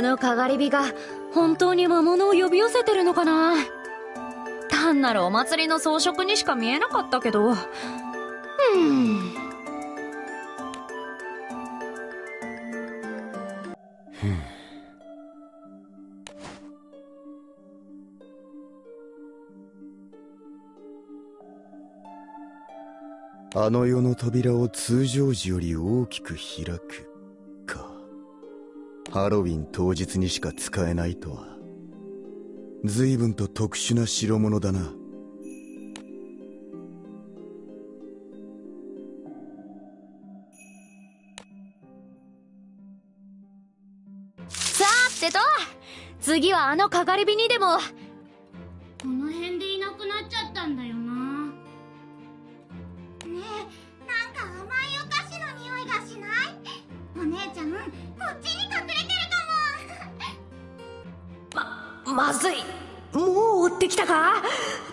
あのかがり火が本当に魔物を呼び寄せてるのかな。単なるお祭りの装飾にしか見えなかったけど。あの世の扉を通常時より大きく開くか。ハロウィン当日にしか使えないとは。随分と特殊な代物だな。さーてと。次はあのかがり火にでも。この辺でいなくなっちゃったんだよな。ねえなんか甘いお菓子の匂いがしない？お姉ちゃんこっちに隠れてるかも。まずい。もう追ってきたか？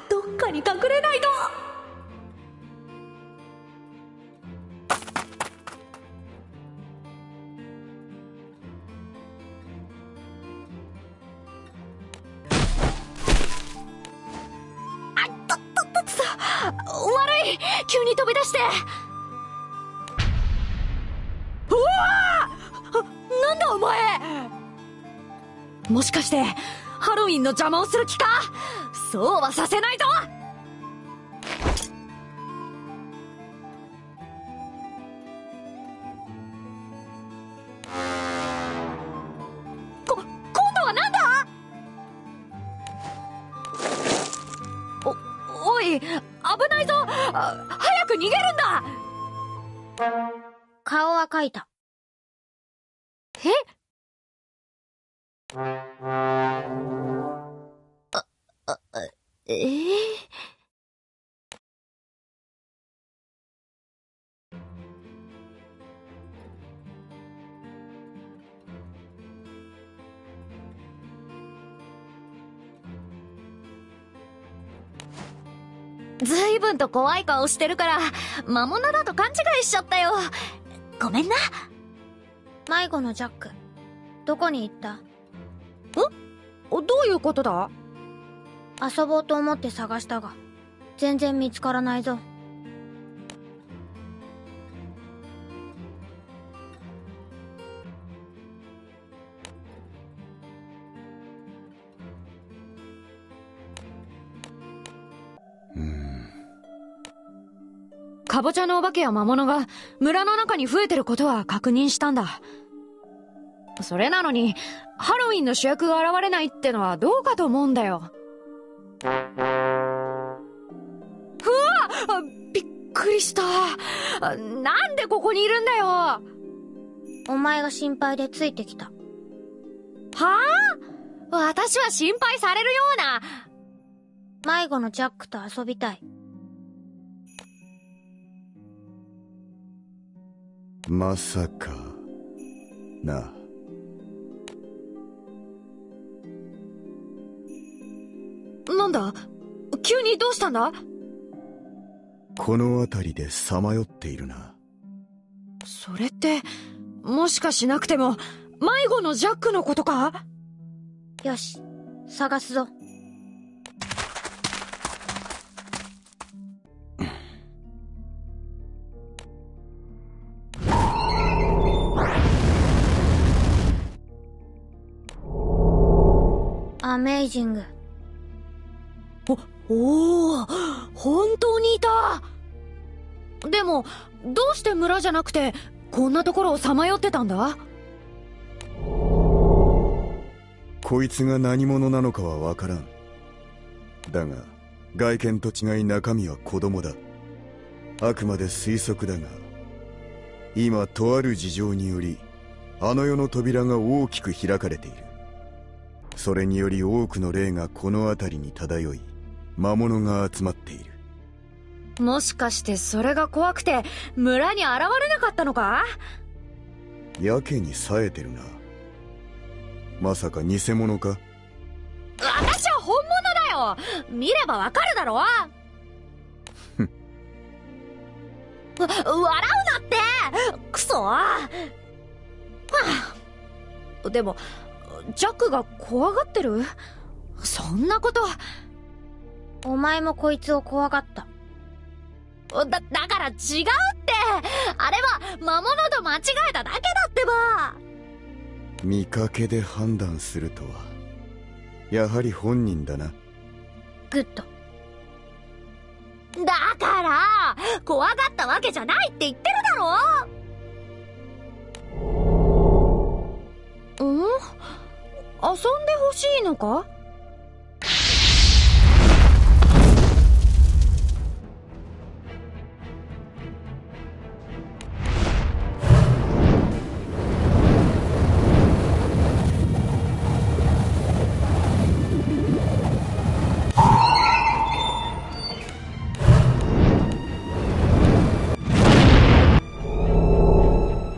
どっかに隠れないとうわなんだお前。もしかしてハロウィンの邪魔をする気か？そうはさせないぞ。こ今度はなんだ？おおい危ないぞ。あ早く逃げるんだ！顔は描いた。え？あ、あえ？ーずいぶんと怖い顔してるから魔物だと勘違いしちゃったよ。ごめんな。迷子のジャックどこに行った？どういうことだ？遊ぼうと思って探したが全然見つからないぞかぼちゃのお化けや魔物が村の中に増えてることは確認したんだ。それなのに、ハロウィンの主役が現れないってのはどうかと思うんだよ。うわあびっくりした。あなんでここにいるんだよはお前が心配でついてきたあ？私は心配されるような。迷子のジャックと遊びたいまさか。な。なんだ？急にどうしたんだ？この辺りでさまよっているな。それって、もしかしなくても、迷子のジャックのことか？よし探すぞアメイジング。おお本当にいた。でも、どうして村じゃなくて、こんなところをさまよってたんだ？こいつが何者なのかはわからん。だが外見と違い中身は子供だ。あくまで推測だが今とある事情によりあの世の扉が大きく開かれているそれにより多くの霊がこの辺りに漂い魔物が集まっている。もしかしてそれが怖くて村に現れなかったのか？やけに冴えてるな。まさか偽物か？私は本物だよ！見ればわかるだろ？わ笑うなって！クソ！はあ。でもジャックが怖がってる？そんなこと。お前もこいつを怖がった。だ、だから違うって。あれは魔物と間違えただけだってば。見かけで判断するとは。やはり凡人だな。ぐっ、だ、だから怖がったわけじゃないって言ってるだろう。ん？遊んでほしいのか？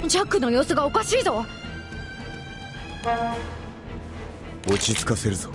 ジャックの様子がおかしいぞ。落ち着かせるぞ。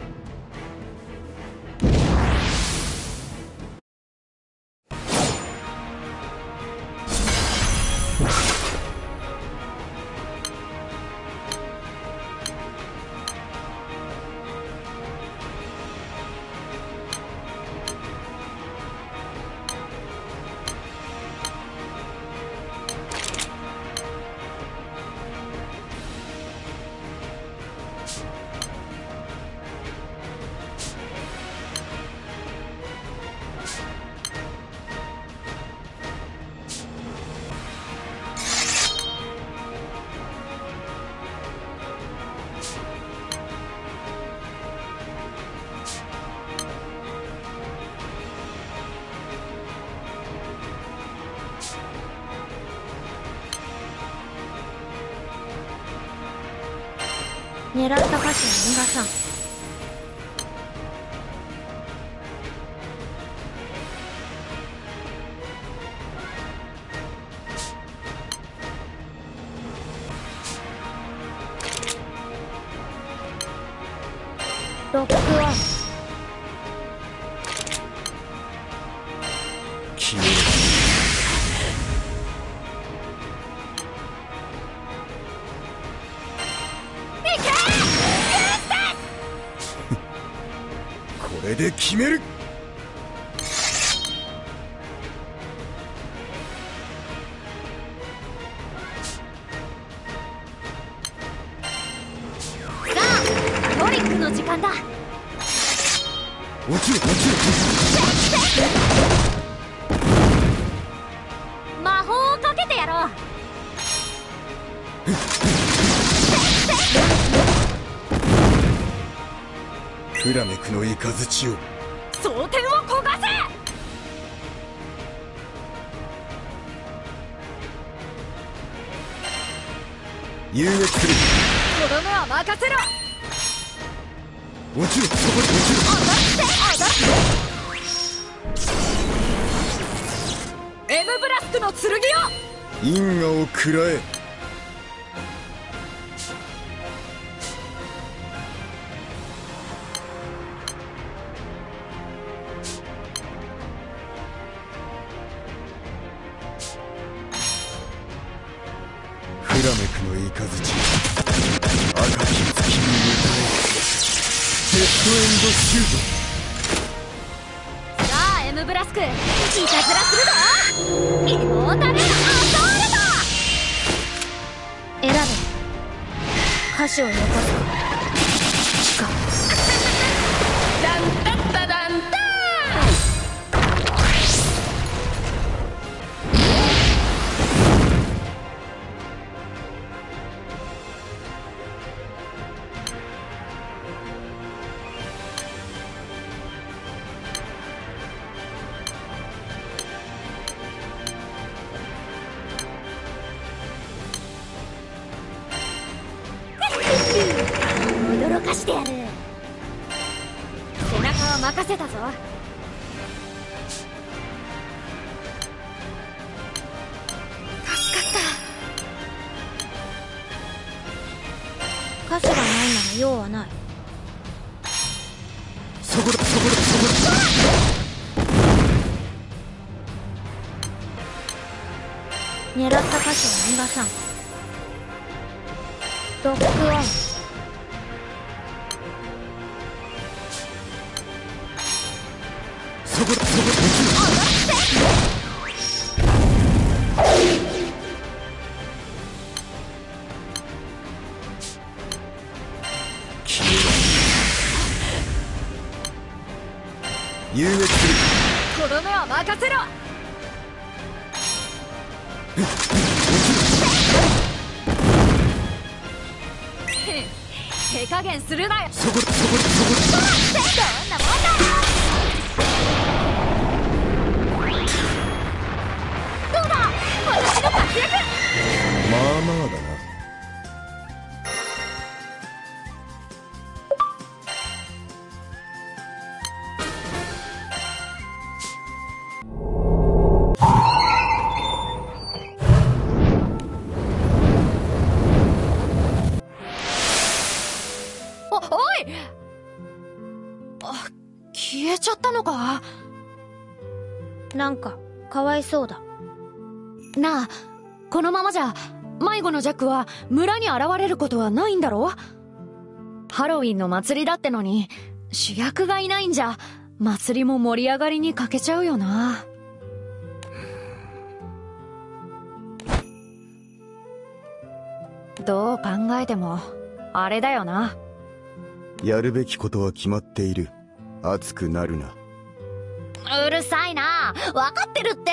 狙った歌詞は逃がさん。ロックオン。決める。クラメクの雷を装填を焦がせ！遊撃する。とどめは任せろ！落ちる。そこに落ちるエムブラスクの剣よ因果を食らえドエンドシュートさあエムブラスクいたずらするぞイモータルアソール選べ歌詞を残す。してやる背中は任せたぞ。助かった。箇所がないなら用はない。狙った箇所は逃がさん。ドックオン。えろ遊撃する。とどめは任せろ。手加減するなよ。そこだそこそこどんなもんだどうだ？私の活躍。消えちゃったのか？なんかかわいそうだ。なあこのままじゃ迷子のジャックは村に現れることはないんだろ？ハロウィンの祭りだってのに主役がいないんじゃ祭りも盛り上がりに欠けちゃうよな。どう考えてもあれだよな。やるべきことは決まっている熱くなるな。うるさいな。分かってるって。